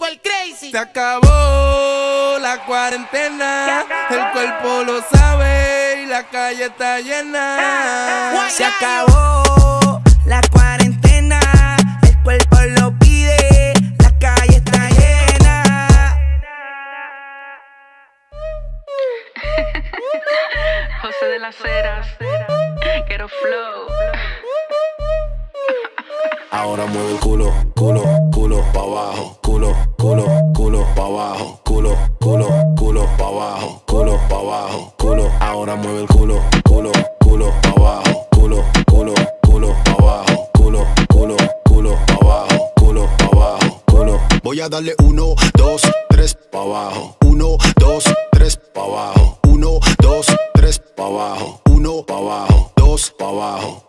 Kiko el Crazy. Se acabó la cuarentena, el cuerpo lo sabe y la calle está llena. Se acabó la cuarentena, el cuerpo lo pide, la calle está llena. José de las Heras, Quiero Flow. Ahora mueve el culo, culo, culo pa' abajo, culo, culo, culo pa' abajo, culo, culo, culo pa' abajo, culo pa' abajo, culo. Ahora mueve el culo, culo, culo pa' abajo, culo, culo, culo pa' abajo, culo, culo, culo pa' abajo, culo pa' abajo, culo. Voy a darle uno, dos, tres pa' abajo, uno, dos, tres pa' abajo, uno, dos, tres pa' abajo, uno pa' abajo, dos pa' abajo.